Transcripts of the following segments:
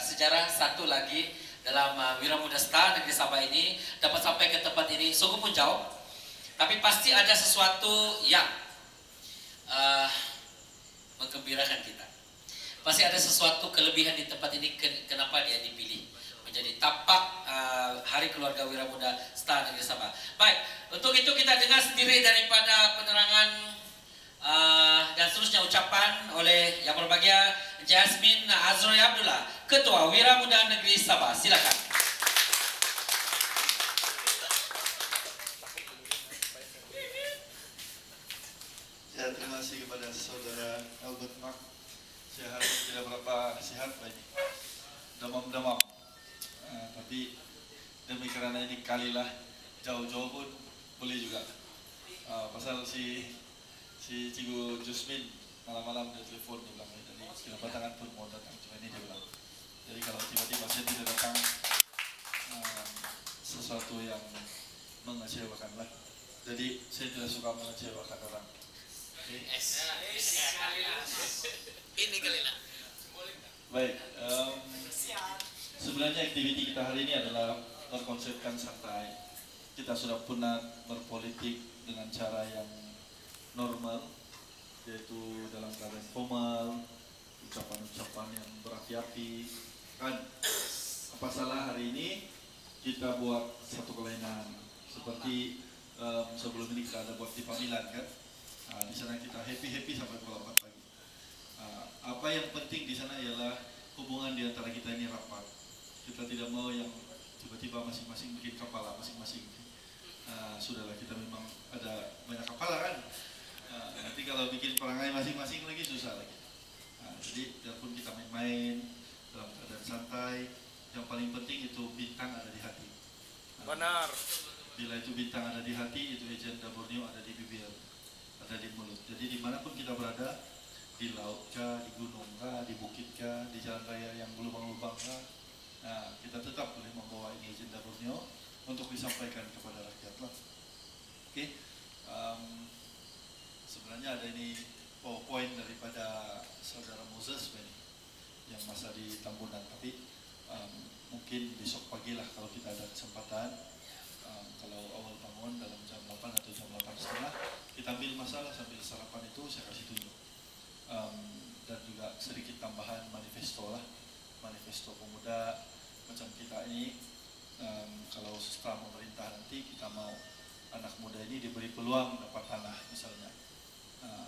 sejarah satu lagi dalam uh, Wira Muda Star Negeri Sabah ini. Dapat sampai ke tempat ini sungguh pun jauh tapi pasti ada sesuatu yang uh, menggembirakan kita. Pasti ada sesuatu kelebihan di tempat ini ken kenapa dia dipilih menjadi tapak uh, Hari Keluarga Wira Muda Star Negeri Sabah. Baik untuk itu kita dengar sendiri daripada penerangan uh, dan seterusnya ucapan oleh yang berbahagia Jasmine Azroy Abdullah, Ketua Wira Muda Negeri Sabah. Silakan. Ya, terima kasih kepada saudara Albert Mark. Saya harap tidak berapa sehat lagi. Demam-demam. Uh, tapi demi karena ini kalilah jauh-jauh pun boleh juga. Uh, pasal si si Cikgu Jusmin malam-malam dia telepon bilang jadi kira tangan pun mau datang cuma ini dia bilang jadi kalau tiba-tiba saya tidak datang um, sesuatu yang mengecewakan lah. Jadi saya tidak suka mengecewakan orang. Okay? Ini kali lah. baik um, sebenarnya aktiviti kita hari ini adalah berkonsepkan santai. Kita sudah pernah berpolitik dengan cara yang normal yaitu dalam keadaan formal ucapan-ucapan yang berapi-api kan apa salah hari ini kita buat satu kelainan. Seperti um, sebelum ini kita ada buat di pamilan kan? Nah, di sana kita happy happy sampai pukul 4 pagi uh, apa yang penting di sana ialah hubungan di antara kita ini rapat. Kita tidak mau yang tiba-tiba masing-masing bikin kepala masing-masing. Uh, sudahlah kita memang ada banyak kepala kan? Nah, nanti kalau bikin perangai masing-masing lagi susah lagi. Nah, jadi biarpun kita main-main dalam keadaan santai, yang paling penting itu bintang ada di hati. Nah, Benar. Bila itu bintang ada di hati, itu agenda Borneo ada di bibir, ada di mulut. Jadi di mana pun kita berada, di laut kah, di gunung kah, di bukit kah, di jalan raya yang berlubang-lubang kah, nah kita tetap boleh membawa ini agenda Borneo untuk disampaikan kepada rakyat lah. Oke. Okay? Um, sebenarnya ada ini powerpoint daripada saudara Moses ini yang masa di Tambunan tapi um, mungkin besok pagi lah kalau kita ada kesempatan um, kalau awal bangun dalam jam 8 atau jam 8 setengah kita ambil masalah sambil sarapan itu saya kasih tunjuk. Um, dan juga sedikit tambahan manifesto lah manifesto pemuda macam kita ini. Um, kalau setelah pemerintah nanti kita mau anak muda ini diberi peluang dapat tanah misalnya. Nah,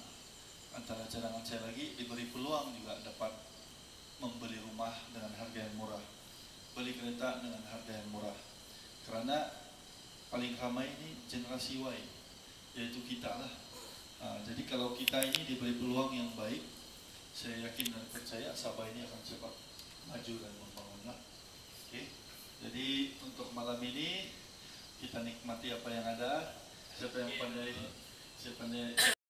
antara cadangan saya lagi diberi peluang juga dapat membeli rumah dengan harga yang murah, beli kereta dengan harga yang murah. Karena paling ramai ini generasi Y, yaitu kita lah. Nah, jadi kalau kita ini diberi peluang yang baik, saya yakin dan percaya Sabah ini akan cepat maju dan membangun lah. Oke, jadi untuk malam ini kita nikmati apa yang ada. Siapa yang pandai, siapa pandai